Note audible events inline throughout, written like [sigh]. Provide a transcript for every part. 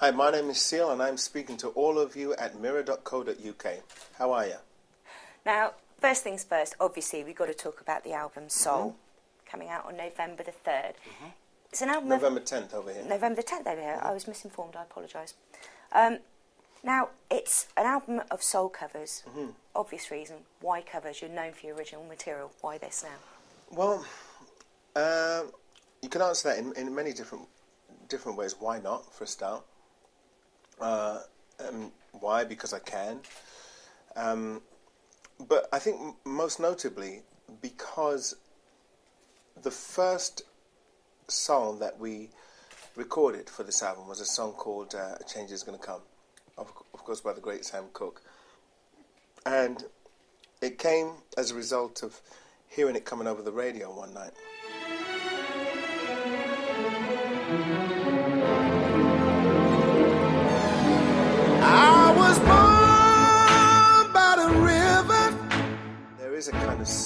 Hi, my name is Seal, and I'm speaking to all of you at mirror.co.uk. How are you? Now, first things first, obviously, we've got to talk about the album Soul, coming out on November the 3rd. It's an album November 10th over here. November the 10th over here. I was misinformed, I apologise. Um, now, it's an album of soul covers. Obvious reason. Why covers? You're known for your original material. Why this now? Well, uh, you can answer that in, in many different different ways. Why not, for a start? Uh, why? Because I can. Um, but I think m- most notably because the first song that we recorded for this album was a song called uh, "A Change Is to Come," of, of course by the great Sam Cooke, and it came as a result of hearing it coming over the radio one night.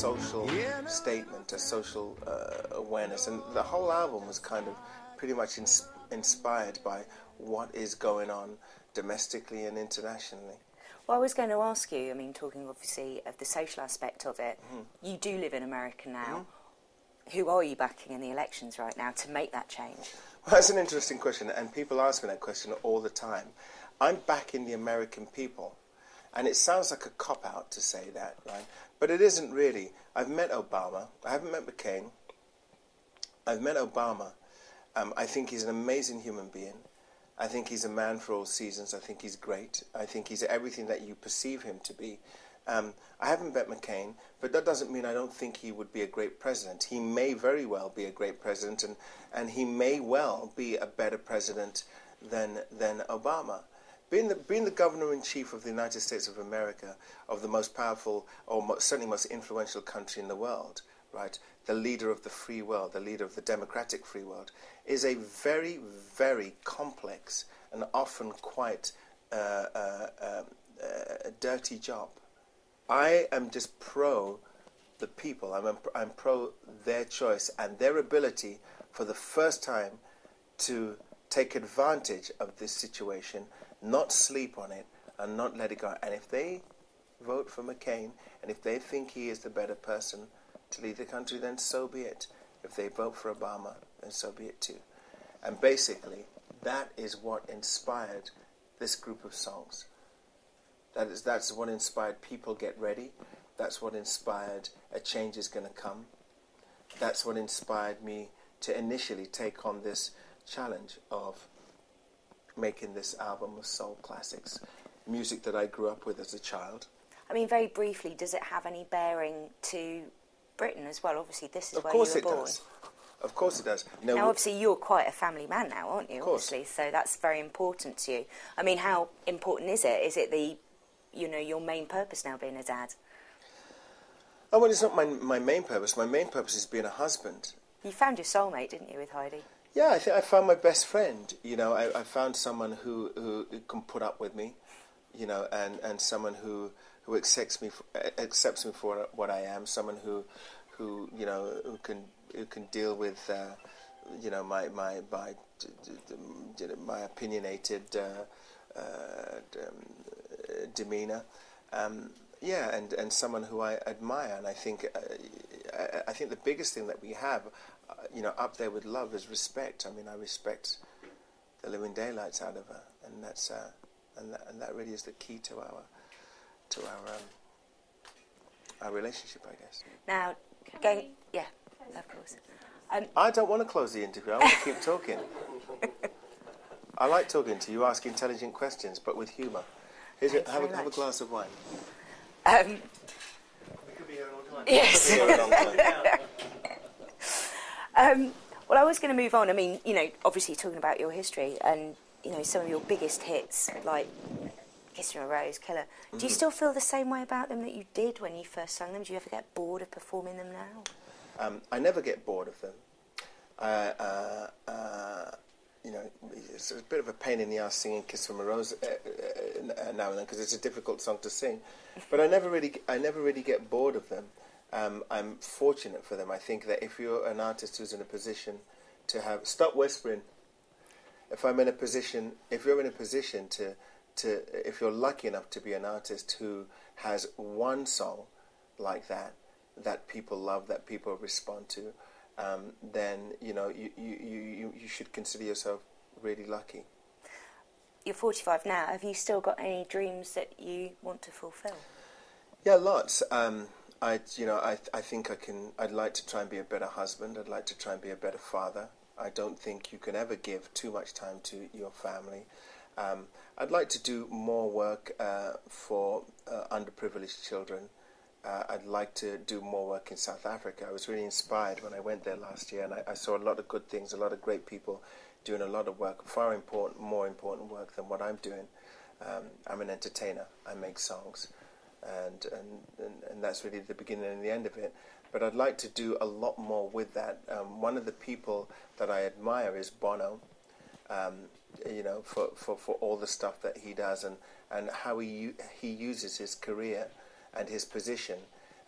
Social statement, a social uh, awareness, and the whole album was kind of pretty much ins- inspired by what is going on domestically and internationally. Well, I was going to ask you, I mean, talking obviously of the social aspect of it, you do live in America now. Who are you backing in the elections right now to make that change? Well, that's an interesting question, and people ask me that question all the time. I'm backing the American people, and it sounds like a cop out to say that, right? But it isn't really. I've met Obama. I haven't met McCain. I've met Obama. Um, I think he's an amazing human being. I think he's a man for all seasons. I think he's great. I think he's everything that you perceive him to be. Um, I haven't met McCain, but that doesn't mean I don't think he would be a great president. He may very well be a great president, and, and he may well be a better president than than Obama. Being the, being the governor in chief of the United States of America, of the most powerful, or mo- certainly most influential country in the world, right? The leader of the free world, the leader of the democratic free world, is a very, very complex and often quite uh, uh, um, uh, dirty job. I am just pro the people. I'm, I'm pro their choice and their ability for the first time to take advantage of this situation, not sleep on it, and not let it go. And if they vote for McCain, and if they think he is the better person to lead the country, then so be it. If they vote for Obama, then so be it too. And basically, that is what inspired this group of songs. That is, that's what inspired people get ready. That's what inspired a change is going to come. That's what inspired me to initially take on this challenge of making this album of soul classics, music that I grew up with as a child. I mean, very briefly, does it have any bearing to Britain as well? Obviously, this is Of where you were born. does. Of course it does. Know, Now, obviously, you're quite a family man now, aren't you? Of course. Obviously, so that's very important to you. I mean, how important is it? Is it the, you know, your main purpose now being a dad? oh, well, it's not my, my main purpose. My main purpose is being a husband. You found your soulmate, didn't you, with Heidi? Yeah, I think I found my best friend. You know, I, I found someone who, who can put up with me, you know, and, and someone who who accepts me for, accepts me for what I am. Someone who who you know who can who can deal with uh, you know my my my my opinionated uh, uh, um, demeanor. Um, yeah, and, and someone who I admire, and I think uh, I, I think the biggest thing that we have, you know, up there with love is respect. I mean, I respect the living daylights out of her, and that's uh, and that, and that really is the key to our to our um, our relationship, I guess. Now, going, yeah, of course. Um, I don't want to close the interview. I want to keep talking. [laughs] I like talking to you, ask intelligent questions, but with humour. Here's a, have, a, have a glass of wine. um, We could be here a long time. yes. [laughs] Here a long time. Um, well, I was going to move on. I mean, you know, obviously talking about your history and you know some of your biggest hits, like "Kiss from a Rose," "Killer." Do you still feel the same way about them that you did when you first sang them? Do you ever get bored of performing them now? Um, I never get bored of them. Uh, uh, uh, you know, it's a bit of a pain in the ass singing "Kiss from a Rose" uh, uh, uh, now and then because it's a difficult song to sing. But I never really, I never really get bored of them. Um, I'm fortunate for them. I think that if you're an artist who's in a position to have stop whispering, if I'm in a position, if you're in a position to, to, if you're lucky enough to be an artist who has one song like that, that people love, that people respond to, um, then you know you, you, you, you should consider yourself really lucky. You're 45 now. Have you still got any dreams that you want to fulfil? Yeah, lots. Um, I, you know, I, I think I can. I'd like to try and be a better husband. I'd like to try and be a better father. I don't think you can ever give too much time to your family. Um, I'd like to do more work uh, for uh, underprivileged children. Uh, I'd like to do more work in South Africa. I was really inspired when I went there last year, and I, I saw a lot of good things, a lot of great people doing a lot of work, far important, more important work than what I'm doing. Um, I'm an entertainer. I make songs, and, and and and that's really the beginning and the end of it. But I'd like to do a lot more with that. Um, one of the people that I admire is Bono. Um, you know, for, for, for all the stuff that he does and, and how he he uses his career and his position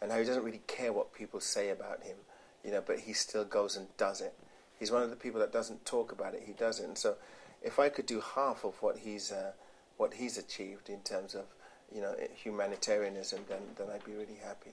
and how he doesn't really care what people say about him, you know, but he still goes and does it. He's one of the people that doesn't talk about it; he does it. And so, if I could do half of what he's uh, what he's achieved in terms of you know humanitarianism, then then I'd be really happy.